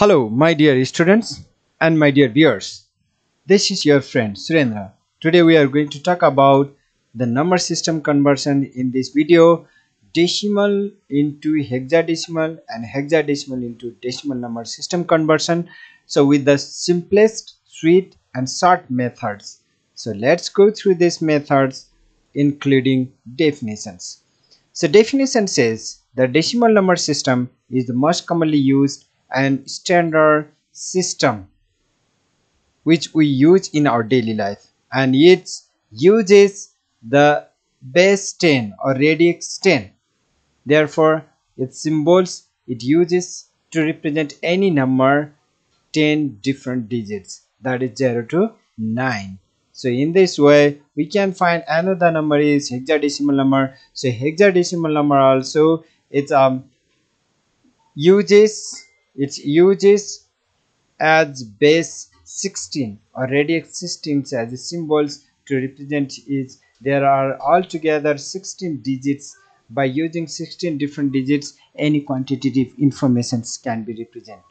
Hello, my dear students and my dear viewers. This is your friend Surendra. Today we are going to talk about the number system conversion in this video decimal into hexadecimal and hexadecimal into decimal number system conversion. So with the simplest, sweet and short methods. So let's go through these methods including definitions. So definition says the decimal number system is the most commonly used and standard system which we use in our daily life. And it uses the base 10 or radix 10 therefore its symbols it uses to represent any number 10 different digits. That is 0 to 9 so in this way we can find another number is hexadecimal number. So hexadecimal number also it's um uses it uses as base 16 or radix 16 as symbols to represent is there are altogether 16 digits. By using 16 different digits any quantitative informations can be represented.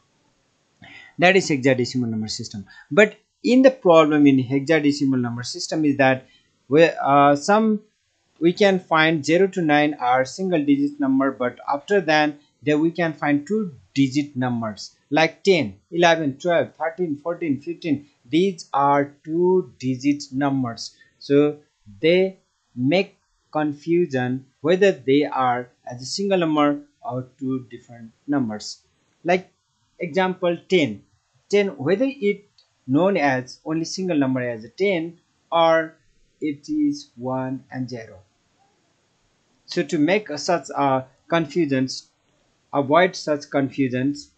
That is hexadecimal number system. But in the problem in hexadecimal number system is that where uh, some we can find 0 to 9 are single digit number but after that there we can find two digit numbers. Like 10 11 12 13 14 15 these are two digit numbers. So they make confusion whether they are as a single number or two different numbers. Like example 10 10 whether it known as only single number as a 10 or it is 1 and 0 so to make such a confusions avoid such confusions.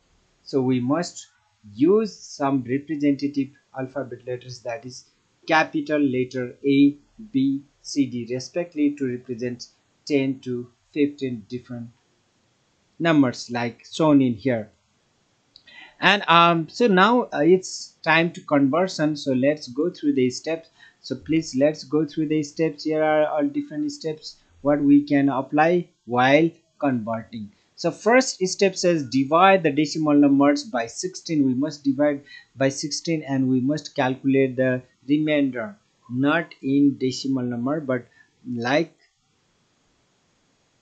So we must use some representative alphabet letters that is capital letter a b c d respectively to represent 10 to 15 different numbers like shown in here. And um so now uh, it's time to conversion. So let's go through these steps. So please let's go through these steps. Here are all different steps what we can apply while converting so first step says divide the decimal numbers by 16. We must divide by 16 and we must calculate the remainder. Not in decimal number but like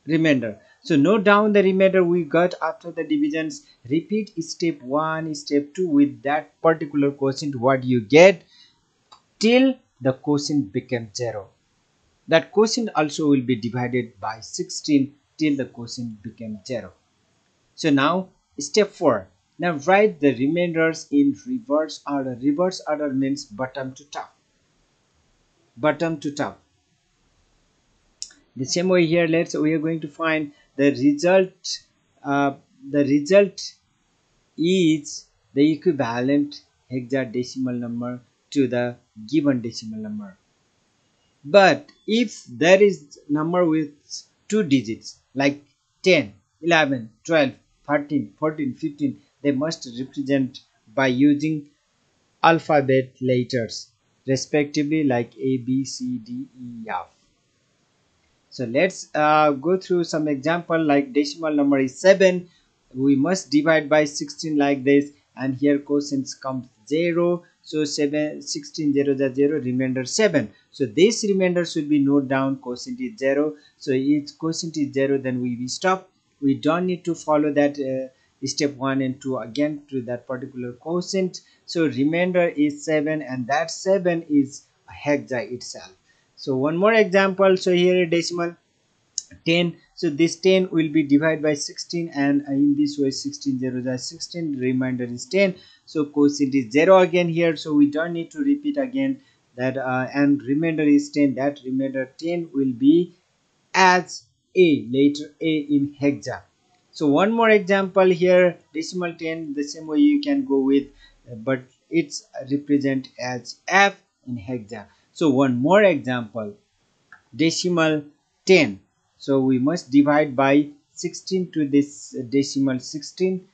remainder. So note down the remainder we got after the divisions. Repeat step 1, step 2 with that particular quotient what you get till the quotient becomes 0. That quotient also will be divided by 16 till the quotient became 0. So now step 4. Now write the remainders in reverse order. Reverse order means bottom to top. Bottom to top. The same way here, let's we are going to find the result. Uh, the result is the equivalent hexadecimal number to the given decimal number. But if there is number with two digits like 10, 11, 12, 13, 14, 15 they must represent by using alphabet letters respectively like A, B, C, D, E, F. So let's uh, go through some example like decimal number is 7 we must divide by 16 like this and here quotients comes 0 so 7 16 0 is 0 remainder 7 so this remainder should be note down quotient is 0 so if quotient is 0 then we will stop. We don't need to follow that uh, step 1 and 2 again to that particular quotient. So remainder is 7 and that 7 is hexa itself. So one more example. So here a decimal 10 so this 10 will be divided by 16 and in this way 16 0 is 16 remainder is 10 so quotient is 0 again here. So we don't need to repeat again that uh, and remainder is 10 that remainder 10 will be as a later a in hexa. So one more example here decimal 10 the same way you can go with but it's represent as f in hexa. So one more example decimal 10 so we must divide by 16 to this decimal 16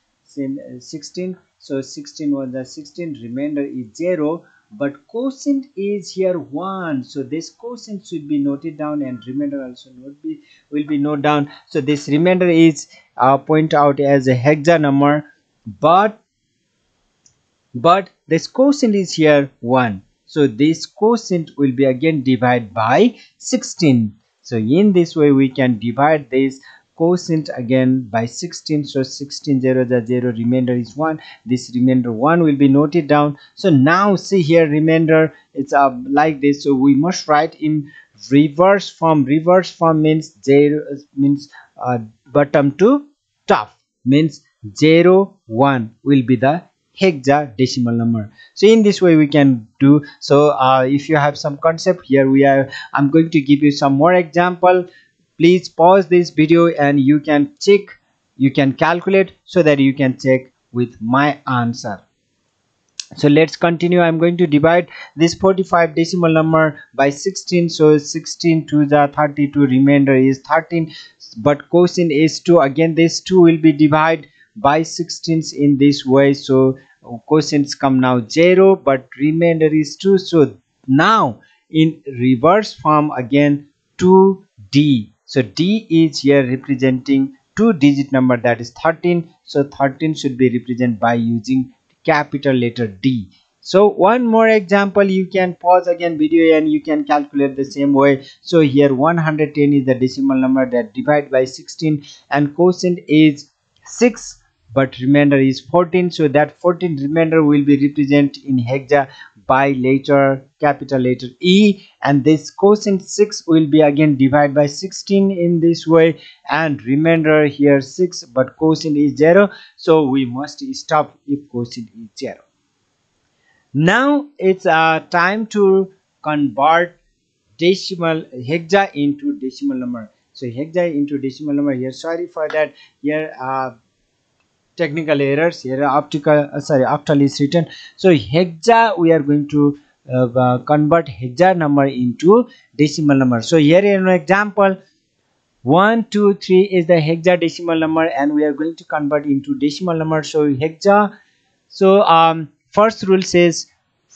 16 so 16 was the 16 remainder is 0 but quotient is here 1 so this quotient should be noted down and remainder also not be will be noted down. So this remainder is uh, point out as a hexa number but but this quotient is here 1 so this quotient will be again divided by 16 so in this way we can divide this quotient again by 16 so 16 0 the 0 remainder is 1 this remainder 1 will be noted down. So now see here remainder. It's uh, like this. So we must write in reverse form. Reverse form means 0 means uh, bottom to top. Means 0 1 will be the hexadecimal number. So in this way we can do so uh, if you have some concept here we are i'm going to give you some more example. Please pause this video and you can check you can calculate so that you can check with my answer. So let's continue. I'm going to divide this 45 decimal number by 16 so 16 to the 32 remainder is 13 but quotient is 2 again this 2 will be divided by 16s in this way. So quotients come now 0 but remainder is 2 so now in reverse form again 2d so d is here representing two digit number that is 13 so 13 should be represented by using capital letter d. So one more example you can pause again video and you can calculate the same way. So here 110 is the decimal number that divide by 16 and quotient is 6 but remainder is 14 so that 14 remainder will be represented in hexa by letter capital letter e. And this quotient 6 will be again divided by 16 in this way. And remainder here 6 but quotient is 0 so we must stop if quotient is 0 now it's uh, time to convert decimal hexa into decimal number. So hexa into decimal number here. Sorry for that. Here uh, technical errors here optical uh, sorry octal is written. So hexa we are going to uh, uh, convert hexa number into decimal number. So here in an example. 1 2 3 is the hexadecimal number and we are going to convert into decimal number. So hexa so um first rule says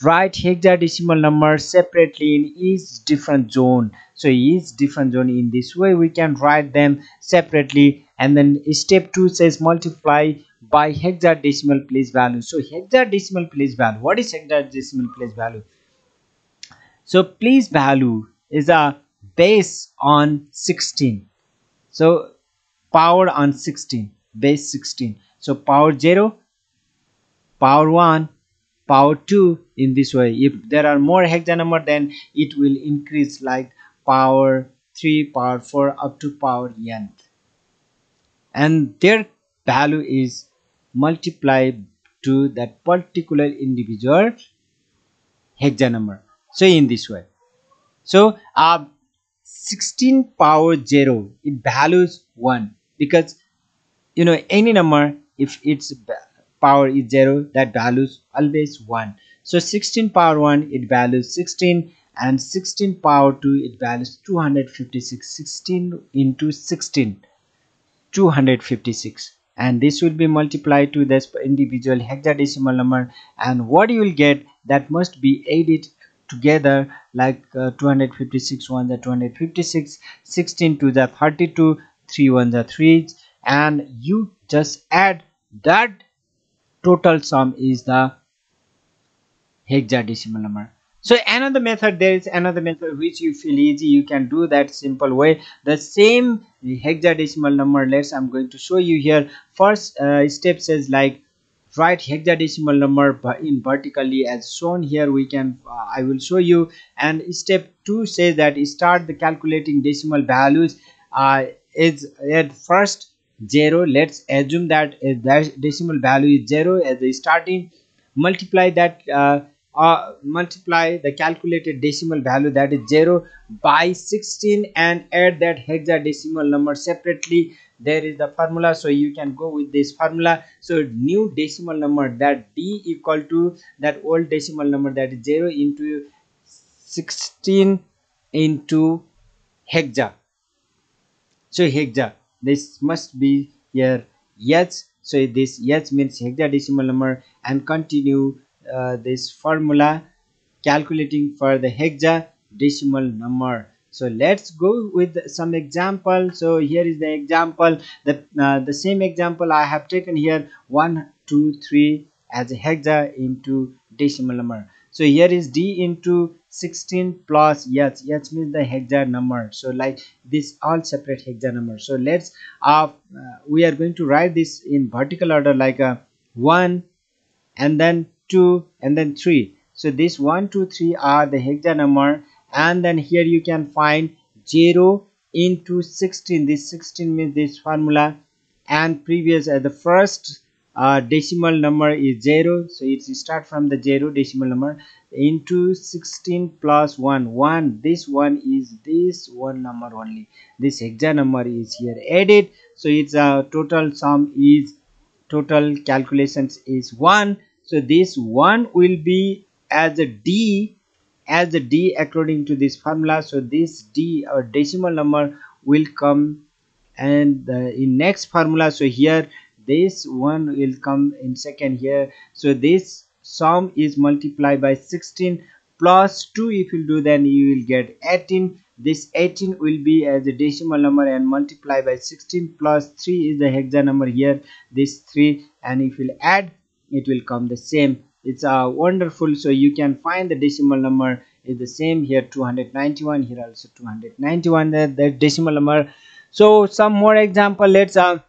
write hexadecimal number separately in each different zone. So each different zone in this way we can write them separately. And then step 2 says multiply by hexadecimal place value. So hexadecimal place value. What is hexadecimal place value? So place value is a base on 16 so power on 16 base 16 so power 0 power 1 power 2 in this way. If there are more hexa number then it will increase like power 3 power 4 up to power n. And their value is multiply to that particular individual hexa number so in this way. So uh, 16 power 0 it values 1 because you know any number if its power is 0 that values always 1 so 16 power 1 it values 16 and 16 power 2 it values 256 16 into 16 256 and this will be multiplied to this individual hexadecimal number. And what you will get that must be added together like uh, 256 1 the 256 16 to the 32 3 1 the 3 and you just add that total sum is the hexadecimal number so another method there is another method which you feel easy you can do that simple way. The same hexadecimal number let's i'm going to show you here. First uh, step says like write hexadecimal number in vertically as shown here we can uh, i will show you. And step two says that start the calculating decimal values uh, is at first zero. Let's assume that that decimal value is zero as the starting. Multiply that uh, uh, multiply the calculated decimal value that is 0 by 16 and add that hexadecimal number separately. There is the formula so you can go with this formula. So new decimal number that d equal to that old decimal number that is 0 into 16 into hexa. So hexa this must be here yes so this yes means hexadecimal number and continue uh, this formula calculating for the hexadecimal number. So let's go with some example. So here is the example. The uh, the same example i have taken here. One two three as a hexa into decimal number. So here is d into 16 plus h. H means the hexa number. So like this all separate hexa number. So let's uh, uh, we are going to write this in vertical order like a 1 and then 2 and then 3 so this 1 2 3 are the hexa number and then here you can find 0 into 16 this 16 means this formula. And previous uh, the first uh, decimal number is 0 so it start from the 0 decimal number into 16 plus 1 1 this one is this one number only. This hexa number is here added. So its uh, total sum is total calculations is 1 so this 1 will be as a d as the d according to this formula. So this d or decimal number will come and in next formula. So here this one will come in second here. So this sum is multiplied by 16 plus 2 if you do then you will get 18 this 18 will be as a decimal number and multiply by 16 plus 3 is the hexa number here. This 3 and if you add it will come the same. It's uh, wonderful. So you can find the decimal number is the same here 291 here also 291 the, the decimal number. So some more example let's uh,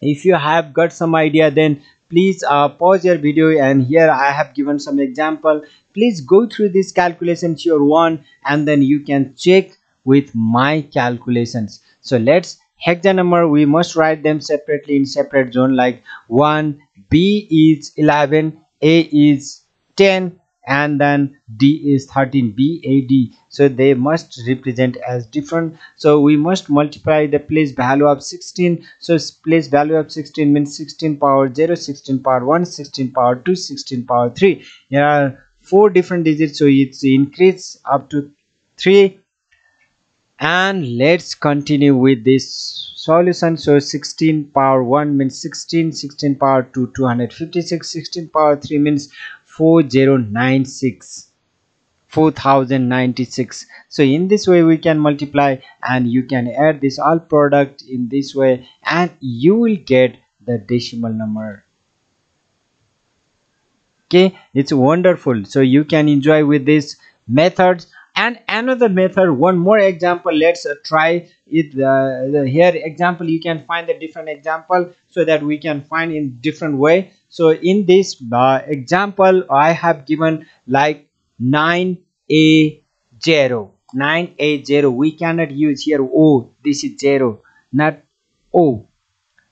if you have got some idea then please uh, pause your video and here i have given some example. Please go through this calculations your one and then you can check with my calculations. So let's hexa number we must write them separately in separate zone like 1 b is 11 a is 10 and then d is 13 b a d. So they must represent as different. So we must multiply the place value of 16 so place value of 16 means 16 power 0 16 power 1 16 power 2 16 power 3 there are four different digits so it's increase up to 3 and let's continue with this solution. So 16 power 1 means 16 16 power 2 256 16 power 3 means 4096 4096 so in this way we can multiply and you can add this all product in this way and you will get the decimal number. Okay it's wonderful. So you can enjoy with this methods and another method one more example let's uh, try it uh, here example. You can find the different example so that we can find in different way. So in this uh, example i have given like 9a 0 9a 0 we cannot use here o. This is 0 not o.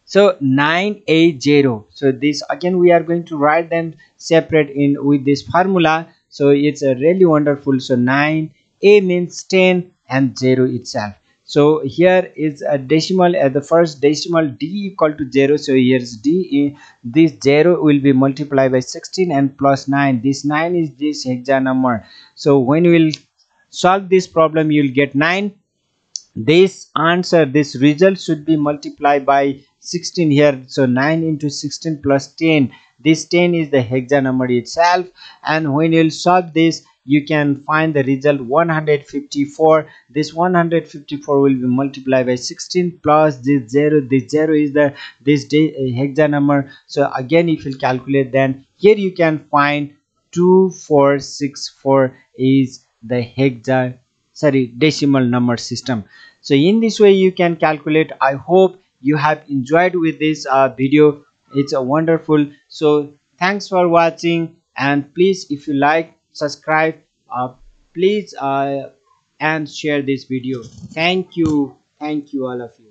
So 9a 0 so this again we are going to write them separate in with this formula. So it's a really wonderful. So 9 a means 10 and 0 itself. So here is a decimal at the first decimal d equal to 0 so here's d eh, this 0 will be multiplied by 16 and plus 9 this 9 is this hexa number so when we will solve this problem you will get 9 this answer this result should be multiplied by 16 here. So 9 into 16 plus 10 this 10 is the hexa number itself. And when you'll solve this you can find the result 154 this 154 will be multiplied by 16 plus this 0 this 0 is the this uh, hexa number so again if you calculate then here you can find 2464 is the hexa sorry decimal number system. So in this way you can calculate. I hope you have enjoyed with this uh, video. It's a wonderful. So thanks for watching and please if you like subscribe uh, please uh, and share this video. Thank you. Thank you all of you